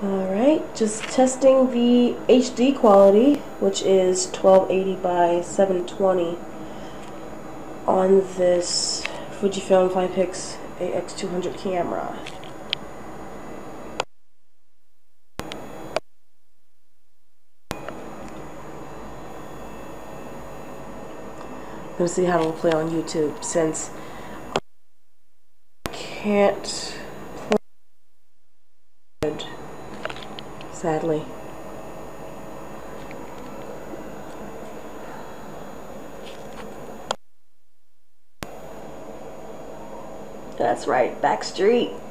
Alright, just testing the HD quality, which is 1280 by 720 on this Fujifilm Finepix AX200 camera. I'm to see how it'll play on YouTube since I can't sadly. That's right, Backstreet.